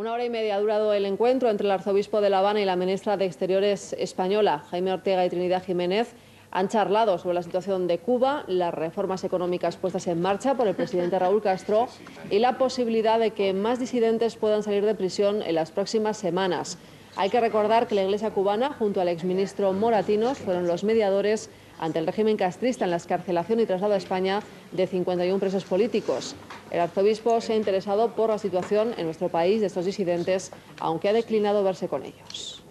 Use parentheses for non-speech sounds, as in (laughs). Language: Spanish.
Una hora y media ha durado el encuentro entre el arzobispo de La Habana y la ministra de Exteriores española, Jaime Ortega y Trinidad Jiménez. Han charlado sobre la situación de Cuba, las reformas económicas puestas en marcha por el presidente (laughs) Raúl Castro y la posibilidad de que más disidentes puedan salir de prisión en las próximas semanas. Hay que recordar que la Iglesia cubana, junto al exministro Moratinos, fueron los mediadores ante el régimen castrista en la escarcelación y traslado a España de 51 presos políticos. El arzobispo se ha interesado por la situación en nuestro país de estos disidentes, aunque ha declinado verse con ellos.